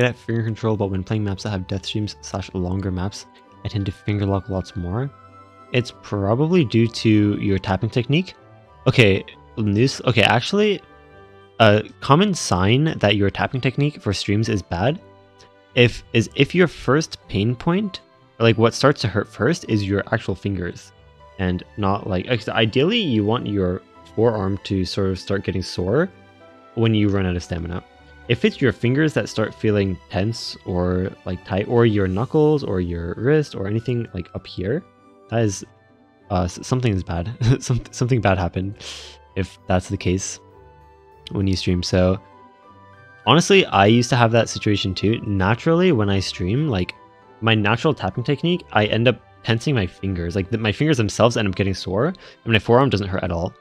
good at finger control, but when playing maps that have death streams slash longer maps, I tend to finger lock lots more. It's probably due to your tapping technique. Okay, news. Okay, actually, a common sign that your tapping technique for streams is bad, if is if your first pain point, like what starts to hurt first, is your actual fingers, and not like ideally you want your forearm to sort of start getting sore when you run out of stamina. If it's your fingers that start feeling tense or like tight, or your knuckles or your wrist or anything like up here, that is uh, something is bad. Some, something bad happened if that's the case when you stream. So honestly, I used to have that situation too. Naturally, when I stream, like my natural tapping technique, I end up tensing my fingers. Like the, my fingers themselves end up getting sore, and my forearm doesn't hurt at all.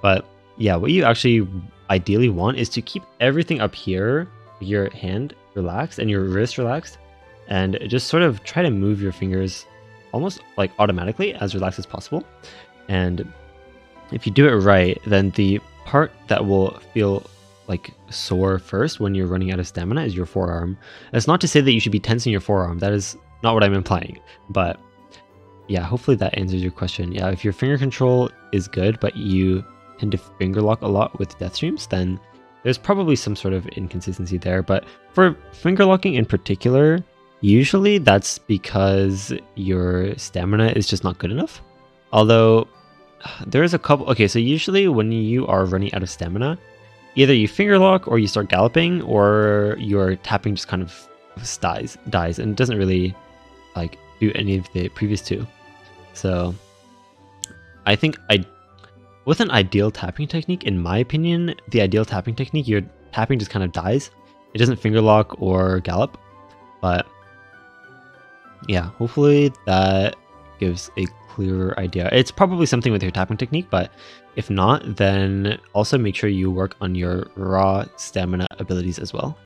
But yeah, what you actually ideally want is to keep everything up here, your hand relaxed and your wrist relaxed, and just sort of try to move your fingers almost like automatically as relaxed as possible. And if you do it right, then the part that will feel like sore first when you're running out of stamina is your forearm. That's not to say that you should be tensing your forearm. That is not what I'm implying. But yeah, hopefully that answers your question. Yeah, if your finger control is good, but you tend to finger lock a lot with death streams, then there's probably some sort of inconsistency there. But for finger locking in particular, usually that's because your stamina is just not good enough. Although there is a couple. Okay, so usually when you are running out of stamina, either you finger lock or you start galloping, or your tapping just kind of dies, dies, and doesn't really like do any of the previous two. So I think I with an ideal tapping technique, in my opinion, the ideal tapping technique, your tapping just kind of dies. It doesn't finger lock or gallop. But yeah, hopefully that gives a clearer idea. It's probably something with your tapping technique, but if not, then also make sure you work on your raw stamina abilities as well.